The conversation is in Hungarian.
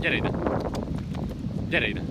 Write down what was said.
Gyere ide! Gyere ide!